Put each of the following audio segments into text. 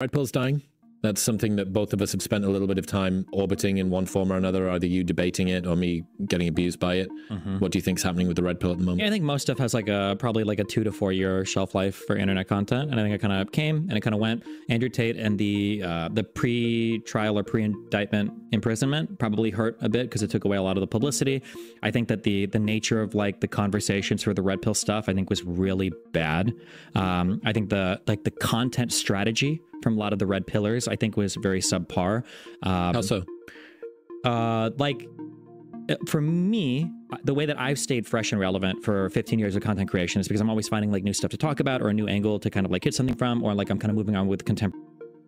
Red pill's dying. That's something that both of us have spent a little bit of time orbiting in one form or another, either you debating it or me getting abused by it. Mm-hmm. What do you think's happening with the red pill at the moment? Yeah, I think most stuff has like a probably like a two to four year shelf life for internet content, and I think it kind of came and it kind of went. Andrew Tate and the uh, the pre trial or pre indictment imprisonment probably hurt a bit because it took away a lot of the publicity. I think that the the nature of like the conversations for the red pill stuff I think was really bad. Um, I think the like the content strategy from a lot of the red pillars, I think was very subpar. Um, How so? Uh, like uh, for me, the way that I've stayed fresh and relevant for 15 years of content creation is because I'm always finding like new stuff to talk about or a new angle to kind of like hit something from, or like I'm kind of moving on with contemporary.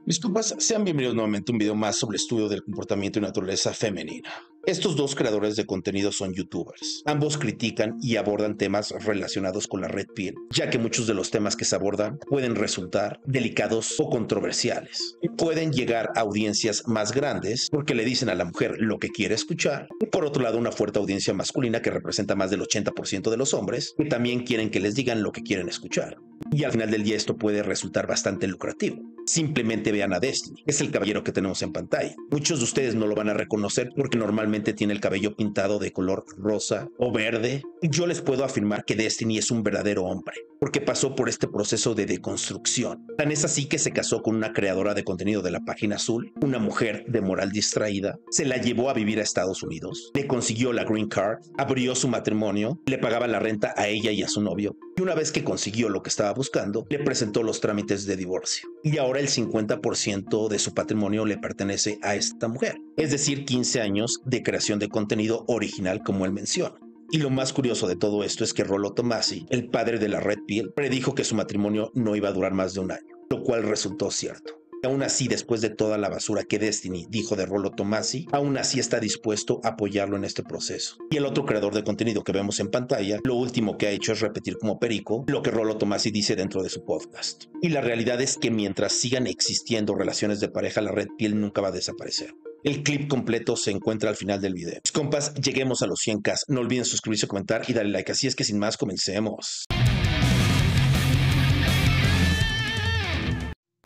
Mis compas, sean bienvenidos nuevamente a un video más sobre el estudio del comportamiento y naturaleza femenina. Estos dos creadores de contenido son youtubers. Ambos critican y abordan temas relacionados con la red piel, ya que muchos de los temas que se abordan pueden resultar delicados o controversiales. Pueden llegar a audiencias más grandes porque le dicen a la mujer lo que quiere escuchar. Y por otro lado, una fuerte audiencia masculina que representa más del 80% de los hombres que también quieren que les digan lo que quieren escuchar. Y al final del día esto puede resultar bastante lucrativo. Simplemente vean a Destiny, es el caballero que tenemos en pantalla. Muchos de ustedes no lo van a reconocer porque normalmente tiene el cabello pintado de color rosa o verde. Yo les puedo afirmar que Destiny es un verdadero hombre, porque pasó por este proceso de deconstrucción. Tan es así que se casó con una creadora de contenido de la página azul, una mujer de moral distraída, se la llevó a vivir a Estados Unidos, le consiguió la green card, abrió su matrimonio, le pagaba la renta a ella y a su novio, una vez que consiguió lo que estaba buscando, le presentó los trámites de divorcio. Y ahora el 50% de su patrimonio le pertenece a esta mujer, es decir, 15 años de creación de contenido original como él menciona. Y lo más curioso de todo esto es que Rollo Tomasi, el padre de la Red Pill, predijo que su matrimonio no iba a durar más de un año, lo cual resultó cierto. Aún así, después de toda la basura que Destiny dijo de Rolo Tomasi, aún así está dispuesto a apoyarlo en este proceso. Y el otro creador de contenido que vemos en pantalla, lo último que ha hecho es repetir como perico lo que Rolo Tomasi dice dentro de su podcast. Y la realidad es que mientras sigan existiendo relaciones de pareja, la red piel nunca va a desaparecer. El clip completo se encuentra al final del video. Compas, lleguemos a los 100k. No olviden suscribirse, comentar y darle like. Así es que sin más, comencemos.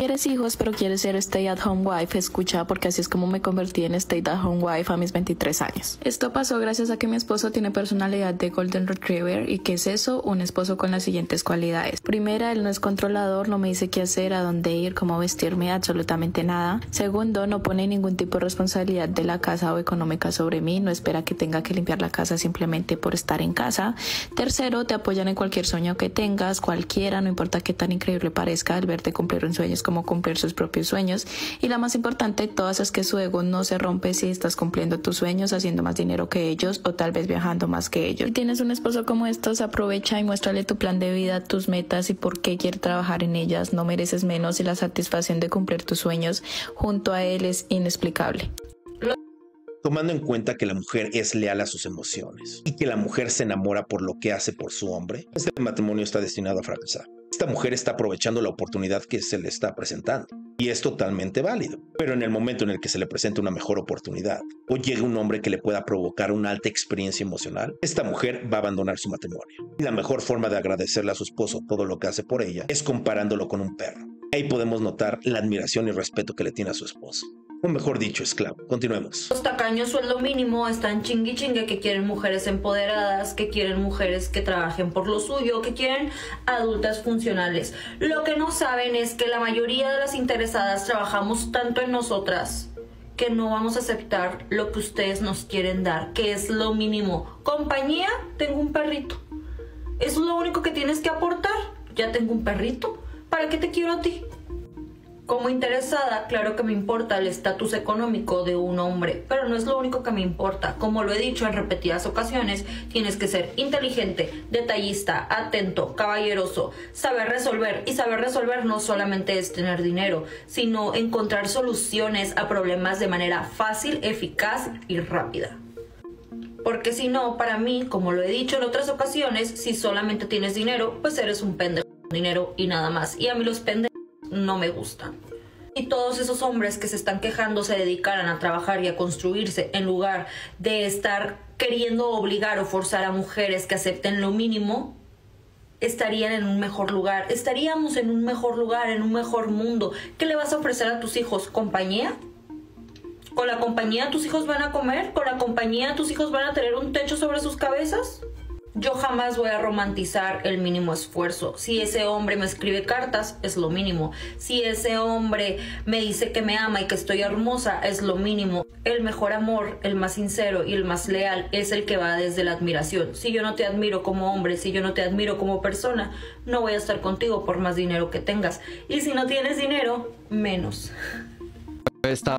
Quieres hijos pero quieres ser stay at home wife, escucha porque así es como me convertí en stay at home wife a mis 23 años. Esto pasó gracias a que mi esposo tiene personalidad de golden retriever y ¿qué es eso? Un esposo con las siguientes cualidades. Primera, él no es controlador, no me dice qué hacer, a dónde ir, cómo vestirme, absolutamente nada. Segundo, no pone ningún tipo de responsabilidad de la casa o económica sobre mí, no espera que tenga que limpiar la casa simplemente por estar en casa. Tercero, te apoyan en cualquier sueño que tengas, cualquiera, no importa qué tan increíble parezca, el verte cumplir un sueño como cumplir sus propios sueños. Y la más importante de todas es que su ego no se rompe si estás cumpliendo tus sueños, haciendo más dinero que ellos o tal vez viajando más que ellos. Si tienes un esposo como estos, aprovecha y muéstrale tu plan de vida, tus metas y por qué quiere trabajar en ellas. No mereces menos y la satisfacción de cumplir tus sueños junto a él es inexplicable tomando en cuenta que la mujer es leal a sus emociones y que la mujer se enamora por lo que hace por su hombre, este matrimonio está destinado a fracasar. Esta mujer está aprovechando la oportunidad que se le está presentando y es totalmente válido. Pero en el momento en el que se le presenta una mejor oportunidad o llega un hombre que le pueda provocar una alta experiencia emocional, esta mujer va a abandonar su matrimonio. Y la mejor forma de agradecerle a su esposo todo lo que hace por ella es comparándolo con un perro. Ahí podemos notar la admiración y respeto que le tiene a su esposo o mejor dicho, esclavo. Continuemos. Los tacaños sueldo mínimo están chingui chingue que quieren mujeres empoderadas, que quieren mujeres que trabajen por lo suyo, que quieren adultas funcionales. Lo que no saben es que la mayoría de las interesadas trabajamos tanto en nosotras que no vamos a aceptar lo que ustedes nos quieren dar, que es lo mínimo. Compañía, tengo un perrito. Es lo único que tienes que aportar. Ya tengo un perrito. ¿Para qué te quiero a ti? Como interesada, claro que me importa el estatus económico de un hombre, pero no es lo único que me importa. Como lo he dicho en repetidas ocasiones, tienes que ser inteligente, detallista, atento, caballeroso, saber resolver. Y saber resolver no solamente es tener dinero, sino encontrar soluciones a problemas de manera fácil, eficaz y rápida. Porque si no, para mí, como lo he dicho en otras ocasiones, si solamente tienes dinero, pues eres un pendejo. Dinero y nada más. Y a mí los pendejos no me gustan. Y todos esos hombres que se están quejando se dedicaran a trabajar y a construirse en lugar de estar queriendo obligar o forzar a mujeres que acepten lo mínimo, estarían en un mejor lugar, estaríamos en un mejor lugar, en un mejor mundo. ¿Qué le vas a ofrecer a tus hijos? ¿Compañía? ¿Con la compañía tus hijos van a comer? ¿Con la compañía tus hijos van a tener un techo sobre sus cabezas? Yo jamás voy a romantizar el mínimo esfuerzo. Si ese hombre me escribe cartas, es lo mínimo. Si ese hombre me dice que me ama y que estoy hermosa, es lo mínimo. El mejor amor, el más sincero y el más leal es el que va desde la admiración. Si yo no te admiro como hombre, si yo no te admiro como persona, no voy a estar contigo por más dinero que tengas. Y si no tienes dinero, menos. Esta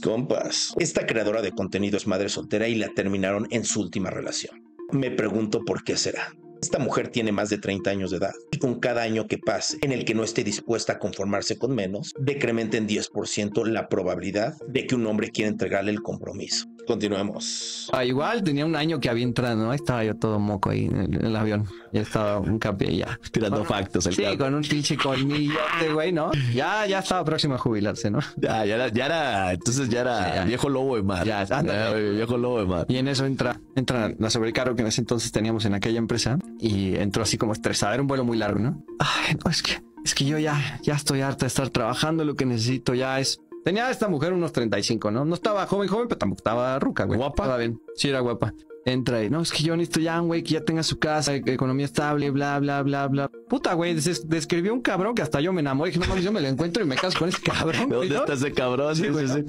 compas. Esta creadora de contenido es madre soltera y la terminaron en su última relación. Me pregunto por qué será. Esta mujer tiene más de 30 años de edad y con cada año que pase en el que no esté dispuesta a conformarse con menos, decrementa en 10% la probabilidad de que un hombre quiera entregarle el compromiso. Continuemos. Ah, igual tenía un año que había entrado. Estaba yo todo moco ahí en el, avión. Ya estaba un capi ya. Tirando factos. El sí, con un pinche colmillo de güey, ¿no? Ya, ya estaba próximo a jubilarse, ¿no? Ya, ya era, ya era entonces ya era viejo lobo de mar. Ya, viejo lobo de mar. Y en eso entra, entra la sobrecargo que en ese entonces teníamos en aquella empresa y entró así como estresada. Era un vuelo muy largo, ¿no? Ay, no, es que, es que yo ya, ya estoy harta de estar trabajando. Lo que necesito ya es Tenía esta mujer unos 35, ¿no? No estaba joven, joven, pero tampoco estaba ruca, güey. Guapa. Estaba bien. Sí, era guapa. Entra y, no, es que yo necesito ya un güey que ya tenga su casa, e-, economía estable, bla, bla, bla, bla. Puta, güey, describió un cabrón que hasta yo me enamoré. Dije, no yo me lo encuentro y me caso con ese cabrón. ¿Dónde está ese cabrón? Sí, sí, sí.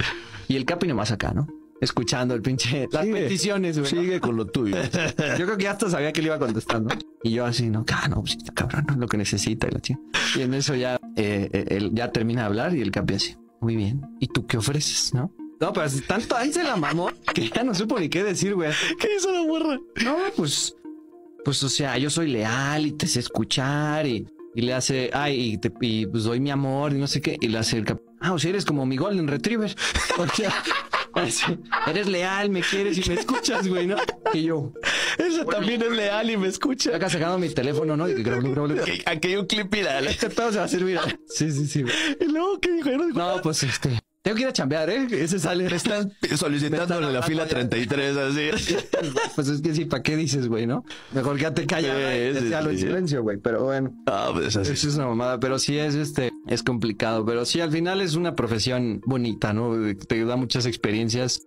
Y el capi nomás acá, ¿no? Escuchando el pinche. Las peticiones, güey. Sigue con lo tuyo. yo creo que ya hasta sabía que le iba contestando. Y yo así, no, ah, no, pues, cabrón, no es lo que necesita y la chica. Y en eso ya, eh, eh, él ya termina de hablar y el capi así. Muy bien. ¿Y tú qué ofreces, no? No, pero tanto ahí se la mamó que ya no supo ni qué decir, güey. ¿Qué hizo la morra? No, pues, pues, o sea, yo soy leal y te sé escuchar y, y le hace, ay, y, te, y pues doy mi amor y no sé qué. Y le hace el cap ah, o sea, eres como mi Golden Retriever. O sea, eres leal, me quieres y me escuchas, güey, ¿no? Y yo. Esa también es leal y me escucha. Acá sacando mi teléfono, ¿no? Y Aquí hay un clip viral. Este pedo se va a servir. Sí, sí, sí. Y luego, ¿qué dijo? No, pues este. Tengo que ir a chambear, ¿eh? Ese sale. están solicitando en la fila 33, así. pues es que sí, ¿para qué dices, güey, no? Mejor quédate callado. Sí, sí, en silencio, güey. Pero bueno. Ah, pues así. Eso es una mamada. Pero sí es este, es complicado. Pero sí, al final es una profesión bonita, ¿no? Te da muchas experiencias.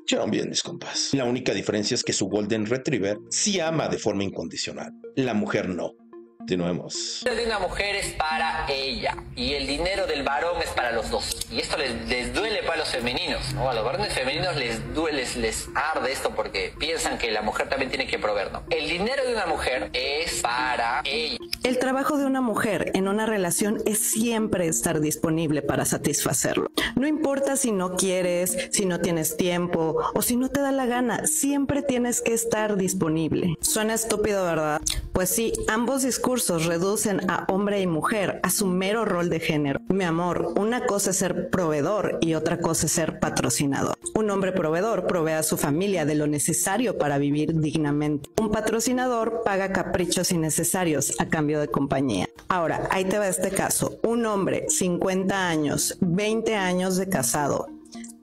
Escucharon bien, mis compas. La única diferencia es que su Golden Retriever sí ama de forma incondicional. La mujer no. Continuemos. El dinero de una mujer es para ella y el dinero del varón es para los dos. Y esto les, duele para los femeninos, ¿no? A los varones femeninos les duele, les, arde esto porque piensan que la mujer también tiene que proveer, ¿no? El dinero de una mujer es para ella. El trabajo de una mujer en una relación es siempre estar disponible para satisfacerlo. No importa si no quieres, si no tienes tiempo o si no te da la gana, siempre tienes que estar disponible. Suena estúpido, ¿verdad? Pues sí, ambos discursos reducen a hombre y mujer a su mero rol de género. Mi amor, una cosa es ser proveedor y otra cosa es ser patrocinador. Un hombre proveedor provee a su familia de lo necesario para vivir dignamente. Un patrocinador paga caprichos innecesarios a cambio de compañía. Ahora, ahí te va este caso. Un hombre, 50 años, 20 años de casado,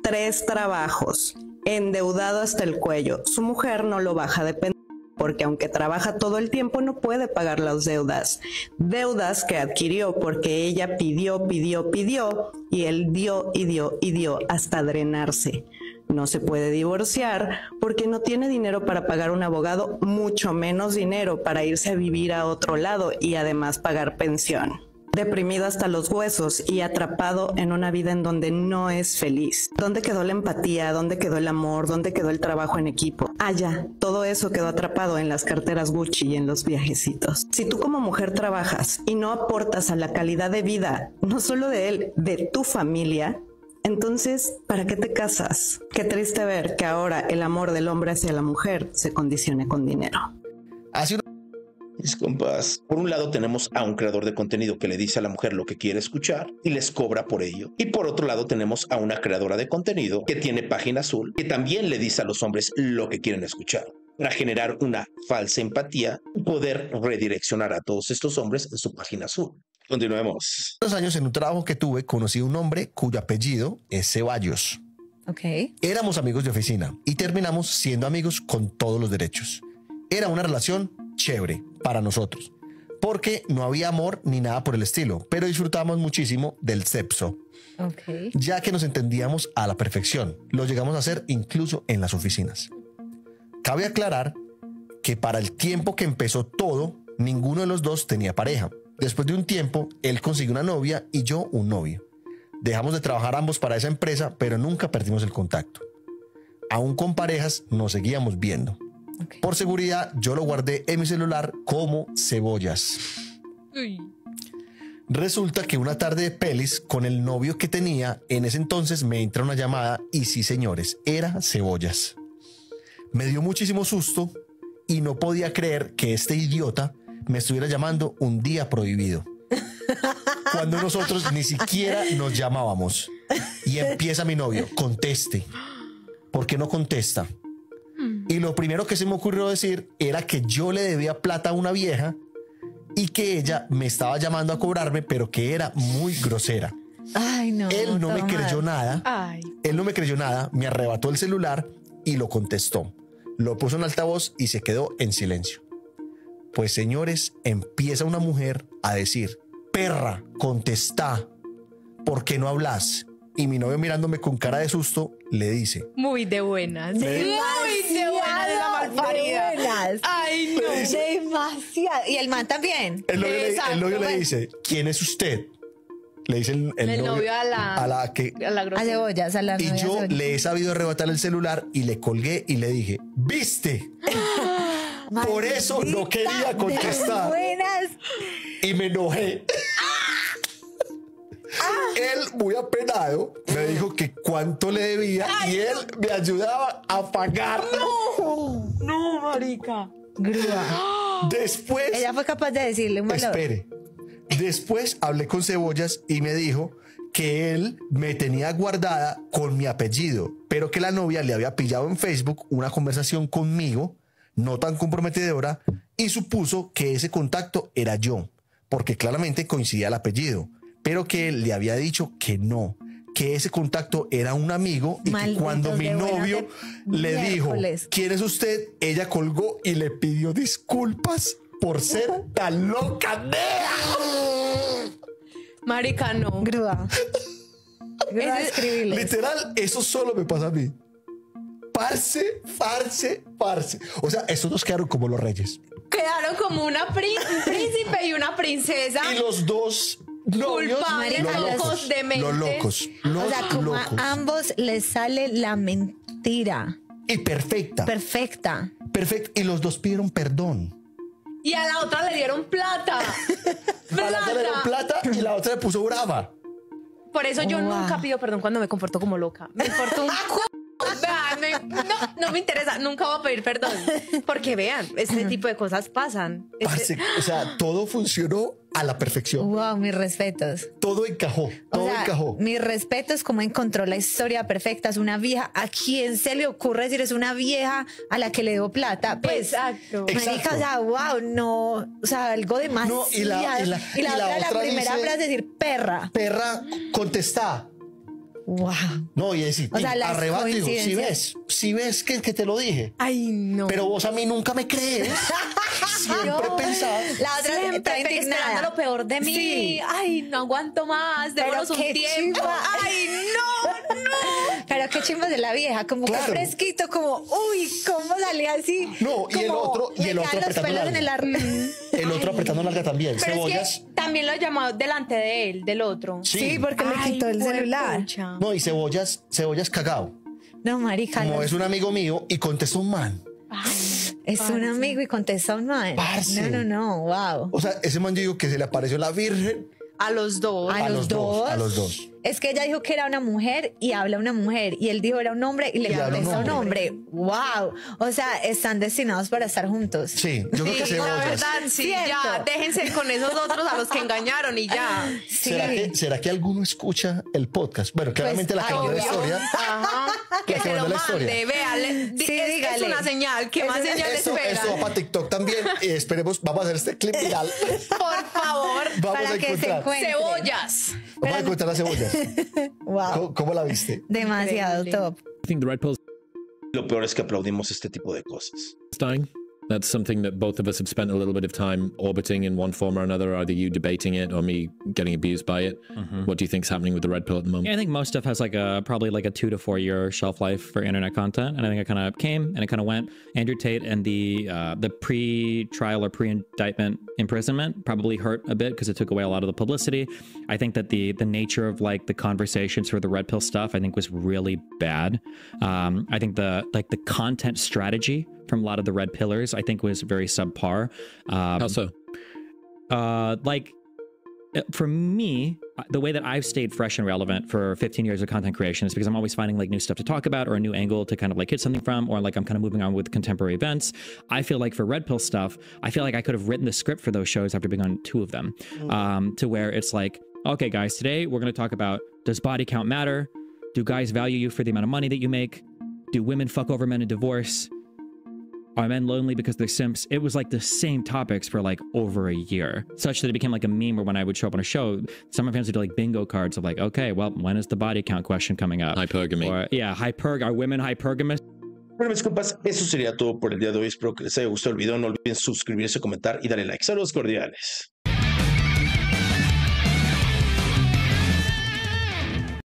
tres trabajos, endeudado hasta el cuello. Su mujer no lo baja de porque aunque trabaja todo el tiempo no puede pagar las deudas. Deudas que adquirió porque ella pidió, pidió, pidió y él dio y dio y dio hasta drenarse. No se puede divorciar porque no tiene dinero para pagar un abogado, mucho menos dinero para irse a vivir a otro lado y además pagar pensión deprimido hasta los huesos y atrapado en una vida en donde no es feliz. ¿Dónde quedó la empatía? ¿Dónde quedó el amor? ¿Dónde quedó el trabajo en equipo? Allá, todo eso quedó atrapado en las carteras Gucci y en los viajecitos. Si tú como mujer trabajas y no aportas a la calidad de vida, no solo de él, de tu familia, entonces, ¿para qué te casas? Qué triste ver que ahora el amor del hombre hacia la mujer se condicione con dinero. Mis compas, por un lado tenemos a un creador de contenido que le dice a la mujer lo que quiere escuchar y les cobra por ello. Y por otro lado tenemos a una creadora de contenido que tiene página azul que también le dice a los hombres lo que quieren escuchar para generar una falsa empatía y poder redireccionar a todos estos hombres en su página azul. Continuemos. Dos años en un trabajo que tuve, conocí a un hombre cuyo apellido es Ceballos. Ok. Éramos amigos de oficina y terminamos siendo amigos con todos los derechos. Era una relación chévere para nosotros, porque no había amor ni nada por el estilo, pero disfrutábamos muchísimo del sexo, ya que nos entendíamos a la perfección. Lo llegamos a hacer incluso en las oficinas. Cabe aclarar que para el tiempo que empezó todo, ninguno de los dos tenía pareja. Después de un tiempo, él consiguió una novia y yo un novio. Dejamos de trabajar ambos para esa empresa, pero nunca perdimos el contacto. Aún con parejas nos seguíamos viendo. Por seguridad, yo lo guardé en mi celular como cebollas. Resulta que una tarde de pelis con el novio que tenía, en ese entonces me entra una llamada y sí, señores, era cebollas. Me dio muchísimo susto y no podía creer que este idiota me estuviera llamando un día prohibido. Cuando nosotros ni siquiera nos llamábamos. Y empieza mi novio, conteste. ¿Por qué no contesta? Y lo primero que se me ocurrió decir era que yo le debía plata a una vieja y que ella me estaba llamando a cobrarme, pero que era muy grosera. Ay, no. Él no me creyó nada. Ay. Él no me creyó nada, me arrebató el celular y lo contestó. Lo puso en altavoz y se quedó en silencio. Pues señores, empieza una mujer a decir, perra, contesta, ¿por qué no hablas? Y mi novio mirándome con cara de susto, le dice, Muy de buenas. De buenas. Ay, no. Demasiado. Y el man también. el novio, le, Exacto, el novio le bueno. dice, ¿quién es usted? Le dice el, el El novio a la- a la que... A la A grosera. cebollas, a la Y yo le he sabido arrebatar el celular y le colgué y le dije, ¿viste? Por eso no quería contestar. Buenas. y me enojé. Él, muy apenado, me dijo que cuánto le debía y él me ayudaba a pagar. No, marica. Grúa. Después, Ella fue capaz de decirle un valor. espere. Después hablé con Cebollas y me dijo que él me tenía guardada con mi apellido, pero que la novia le había pillado en Facebook una conversación conmigo, no tan comprometedora, y supuso que ese contacto era yo, porque claramente coincidía el apellido, pero que él le había dicho que no, que ese contacto era un amigo y que cuando mi novio le dijo. ¿quién es usted? Ella colgó y le pidió disculpas por ser tan loca. Marica, no. Grúa. Grúa. Literal, eso solo me pasa a mí. Parce, parce, parce. O sea, estos dos quedaron como los reyes. Quedaron como una prin- un príncipe y una princesa. Y los dos Culpables, los locos, locos, dementes. los locos, los O sea, como locos. a ambos les sale la mentira Y perfecta, perfecta. perfecta. Y los dos pidieron perdón. Y a la otra le dieron plata. A la otra le dieron plata. plata y la otra le puso brava. Por eso yo Wow. nunca pido perdón cuando me comporto como loca. Me importa un Vean, me- no, no me interesa, nunca voy a pedir perdón. Porque vean, este tipo de cosas pasan. Este- Parce, o sea, todo funcionó a la perfección. Wow, mis respetos. Todo encajó, O todo sea, encajó. mis respetos como encontró la historia perfecta. Es una vieja. ¿A quién se le ocurre decir es una vieja a la que le dio plata? Pues, Exacto. Marica, Exacto. o sea, wow, no, o sea, algo demasiado. y la- y la- y la otra, la otra primera dice- frase es decir perra. Perra, contesta. Wow. No, y decir, O sea, digo, si ves, si ves que, que te lo dije. Ay, no. Pero vos a mí nunca me crees. Siempre pensás. La otra Siempre está esperando lo peor de mí. Sí. Ay, no aguanto más. Démonos un qué tiempo. chimba. Ay, no, no. Pero qué chimba de la vieja, como Claro. que fresquito, como, uy, ¿cómo salía así? No, y el otro- y el otro apretando pelos la en el alga. ar- El otro apretando larga también. Pero Cebollas. es que también lo he llamado delante de él, del otro. Sí. Sí, porque le Ay, quitó el celular. No, y cebollas, cebollas cagado. No, marica, Como no. es un amigo mío y contestó un man. Es un amigo y contesta un man. Parce. No, no, no, wow. O sea, ese man yo digo que se le apareció la virgen A los dos. A, los, dos. A los dos. Es que ella dijo que era una mujer y habla una mujer. Y él dijo era un hombre y le Y habla un contesta un hombre. Wow. O sea, están destinados para estar juntos. Sí, yo creo que Sí, la verdad, sí, Cierto. ya, déjense con esos otros a los que engañaron y ya. Sí. ¿Será, que, ¿Será que alguno escucha el podcast? Bueno, claramente la que la historia. Ajá. Que se lo mande, véale. Sí, es, es dígale. una señal. ¿Qué Es más señal Esto, espera? esto va para TikTok también. Y esperemos, vamos a hacer este clip viral. Por favor. Vamos para a que se encontrar. encuentre. Cebollas. Vamos a encontrar las cebollas. Wow. ¿Cómo, cómo la viste? Demasiado top. I think the red pill's Lo peor es que aplaudimos este tipo de cosas. dying. That's something that both of us have spent a little bit of time orbiting in one form or another, either you debating it or me getting abused by it. What do you think's happening with the red pill at the moment? Yeah, I think most stuff has like a probably like a two to four year shelf life for internet content, and I think it kind of came and it kind of went. Andrew Tate and the uh, the pre-trial or pre-indictment imprisonment probably hurt a bit because it took away a lot of the publicity. I think that the the nature of like the conversations for the red pill stuff, I think was really bad. Um, I think the like the content strategy from a lot of the red pillars, I think was very subpar. Um, How so? uh, like uh, for me, uh, the way that I've stayed fresh and relevant for 15 years of content creation is because I'm always finding like new stuff to talk about or a new angle to kind of like hit something from, or like I'm kind of moving on with contemporary events. I feel like for Red Pill stuff, I feel like I could have written the script for those shows after being on two of them, um, to where it's like, okay, guys, today we're going to talk about does body count matter? Do guys value you for the amount of money that you make? Do women fuck over men in divorce? Are men lonely because they're simps? It was like the same topics for like over a year, such that it became like a meme. Where when I would show up on a show, some of my fans would do like bingo cards of like, okay, well, when is the body count question coming up? Hypergamy. Or yeah, hyperg. Are women hypergamous? Bueno, mis compas, eso sería todo por el día de hoy. Espero que les haya gustado el video. No olviden suscribirse, comentar y darle like. Saludos cordiales.